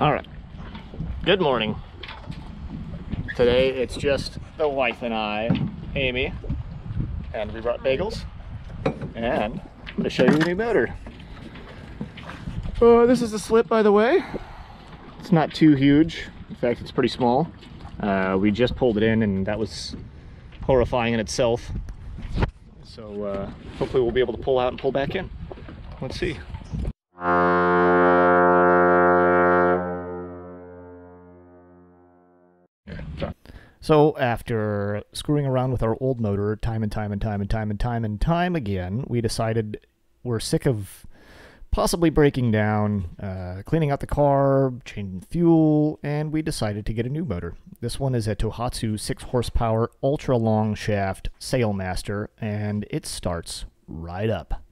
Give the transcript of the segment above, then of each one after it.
All right. Good morning. Today it's just the wife and I, Amy, and we brought bagels. And I'm going to show you the new motor. Uh, this is the slip, by the way. It's not too huge. In fact, it's pretty small. Uh, we just pulled it in, and that was horrifying in itself. So uh, hopefully we'll be able to pull out and pull back in. Let's see. So after screwing around with our old motor time and time and time and time and time and time again, we decided we're sick of possibly breaking down, uh, cleaning out the car, changing fuel, and we decided to get a new motor. This one is a Tohatsu 6 horsepower ultra long shaft Sailmaster, and it starts right up.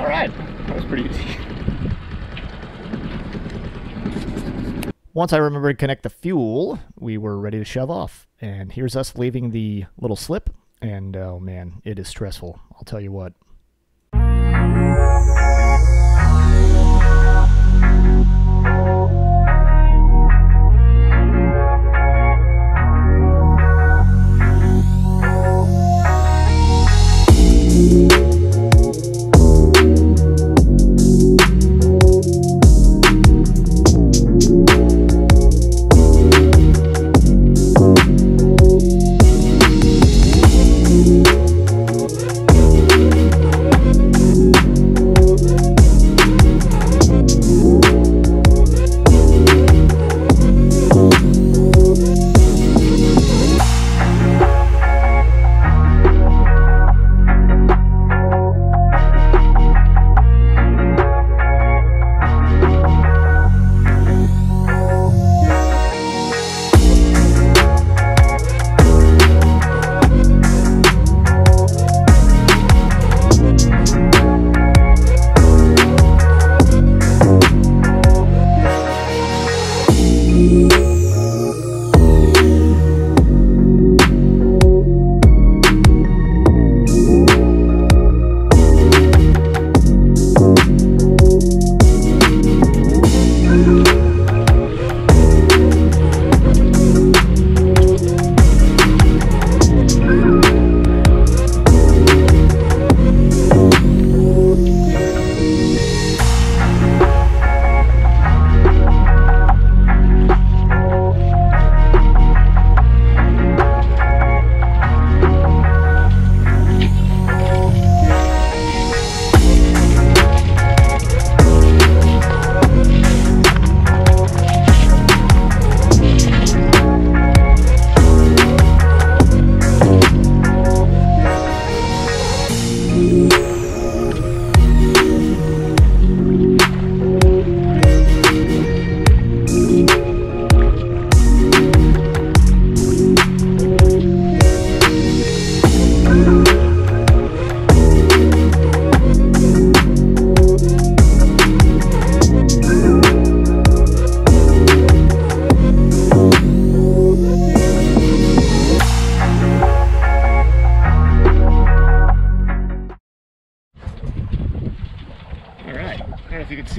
All right, that was pretty easy. Once I remembered to connect the fuel, we were ready to shove off. And here's us leaving the little slip. And oh man, it is stressful. I'll tell you what.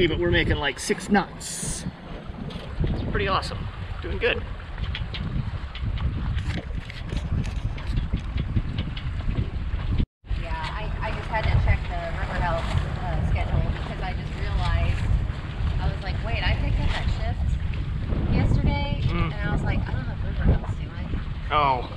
See, but we're making like six knots. It's pretty awesome. Doing good. Yeah, I, I just had to check the river health uh, schedule because I just realized I was like, wait, I picked up that shift yesterday, Mm. and I was like, I don't know if river health's doing. Oh.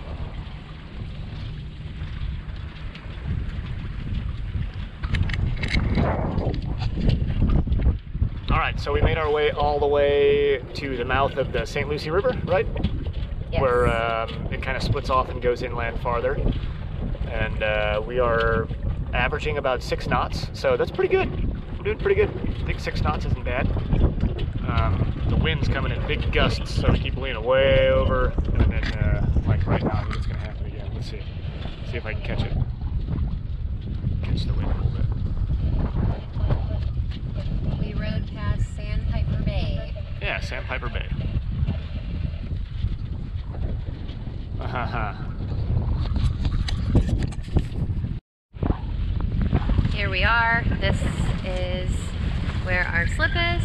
All right, so we made our way all the way to the mouth of the St. Lucie River, right? Yes. Where um, it kind of splits off and goes inland farther. And uh, we are averaging about six knots, so that's pretty good. We're doing pretty good. I think six knots isn't bad. Um, the wind's coming in big gusts, so we keep leaning way over, and then, uh, like right now, I think it's gonna happen again. Let's see. See if I can catch it. Catch the wind a little bit. We rode past Sandpiper Bay. Yeah, Sandpiper Bay. Uh-huh. Here we are. This is where our slip is.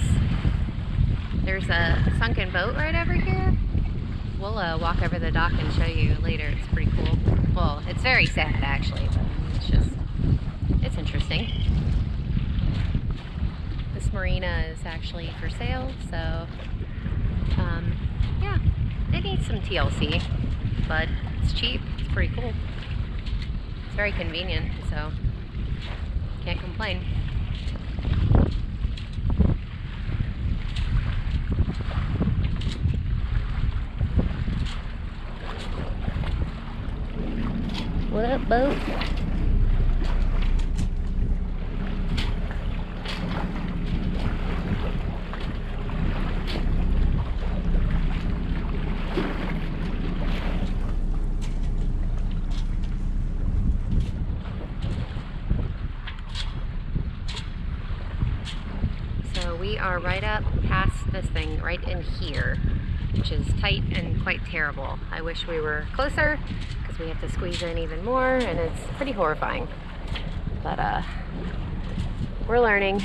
There's a sunken boat right over here. We'll uh, walk over the dock and show you later. It's pretty cool. Well, it's very sad actually, but it's just, it's interesting. Marina is actually for sale, so um, yeah, it needs some TLC, but it's cheap. It's pretty cool. It's very convenient, so can't complain. What up, boat? So we are right up past this thing right in here, which is tight and quite terrible. I wish we were closer because we have to squeeze in even more and it's pretty horrifying. But uh, we're learning.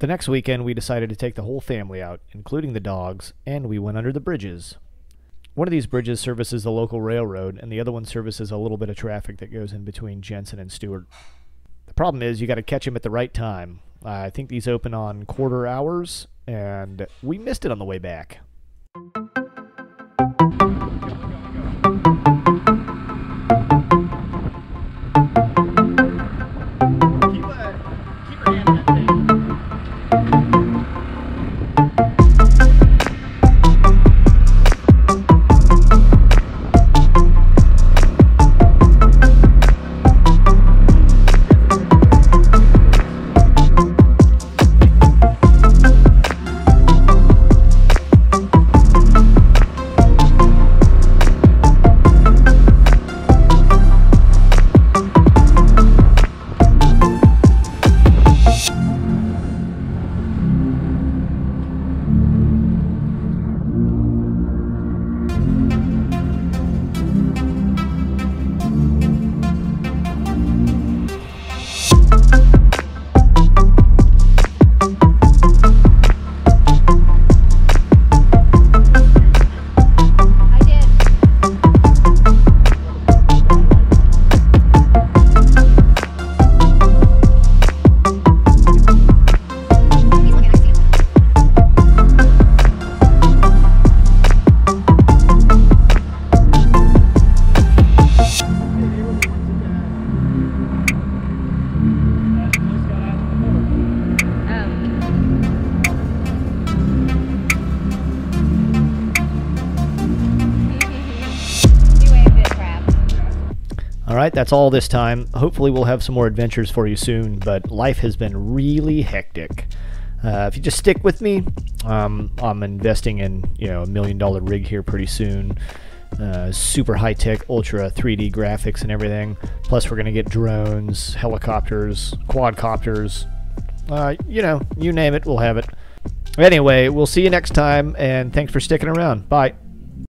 The next weekend, we decided to take the whole family out, including the dogs, and we went under the bridges. One of these bridges services the local railroad, and the other one services a little bit of traffic that goes in between Jensen and Stuart. The problem is you got to catch them at the right time. Uh, I think these open on quarter hours, and we missed it on the way back. All right, that's all this time. Hopefully, we'll have some more adventures for you soon, but life has been really hectic. Uh, if you just stick with me, um, I'm investing in you know a million dollar rig here pretty soon. Uh, super high tech, ultra 3D graphics and everything. Plus, we're gonna get drones, helicopters, quadcopters. Uh, you know, you name it, we'll have it. Anyway, we'll see you next time, and thanks for sticking around. Bye.